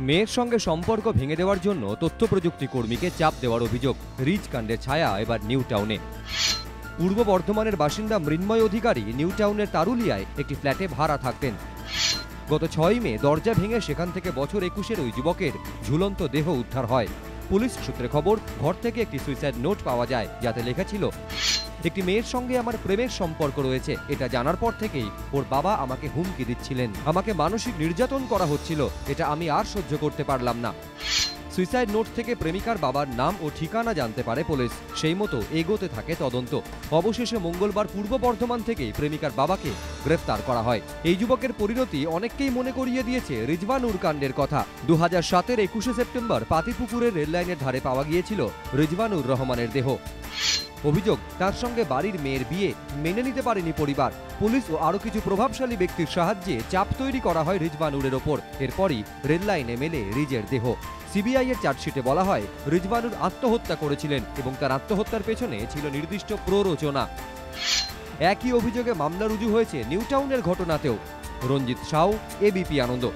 মেয়ের সঙ্গে সম্পর্ক ভেঙে দেওয়ার জন্য তথ্য প্রযুক্তি কর্মীকে চাপ দেওয়ার অভিযোগ। রিচ কাণ্ডের ছায়া এবার নিউ টাউনে। পূর্ব বর্ধমানের বাসিন্দা মৃন্ময় অধিকারী নিউ টাউনের তারুলিয়ায় একটি ফ্ল্যাটে ভাড়া থাকতেন। গত ছয় মে দরজা ভেঙে সেখান থেকে বছর একুশের ওই যুবকের ঝুলন্ত দেহ উদ্ধার হয়। পুলিশ সূত্রে খবর, ঘর থেকে একটি সুইসাইড নোট পাওয়া যায়, যাতে লেখা ছিল একটি মেয়ের সঙ্গে আমার প্রেমের সম্পর্ক রয়েছে, এটা জানার পর থেকেই ওর বাবা আমাকে হুমকি দিচ্ছিলেন। আমাকে মানসিক নির্যাতন করা হচ্ছিল, এটা আমি আর সহ্য করতে পারলাম না। সুইসাইড নোট থেকে প্রেমিকার বাবার নাম ও ঠিকানা জানতে পারে পুলিশ। সেই মতো এগোতে থাকে তদন্ত। অবশেষে মঙ্গলবার পূর্ব বর্ধমান থেকেই প্রেমিকার বাবাকে গ্রেফতার করা হয়। এই যুবকের পরিণতি অনেককেই মনে করিয়ে দিয়েছে রিজওয়ানুর কাণ্ডের কথা। দু হাজার সাতের একুশে সেপ্টেম্বর পাতিপুকুরের রেললাইনের ধারে পাওয়া গিয়েছিল রিজওয়ানুর রহমানের দেহ। অভিযোগ, তার সঙ্গে বাড়ির মেয়ের বিয়ে। মেনে নিতে পারেনি পরিবার। পুলিশ ও আরও কিছু প্রভাবশালী ব্যক্তির সাহায্যে চাপ তৈরি করা হয় রিজবানুরের ওপর। এরপরই রেল লাইনে মেলে রিজের দেহ। সিবিআই এর চার্জশিটে বলা হয় রিজবানুর আত্মহত্যা করেছিলেন এবং তার আত্মহত্যার পেছনে ছিল নির্দিষ্ট প্ররোচনা। একই অভিযোগে মামলা রুজু হয়েছে নিউটাউনের ঘটনাতেও। রঞ্জিত সাউ এবিপি আনন্দ।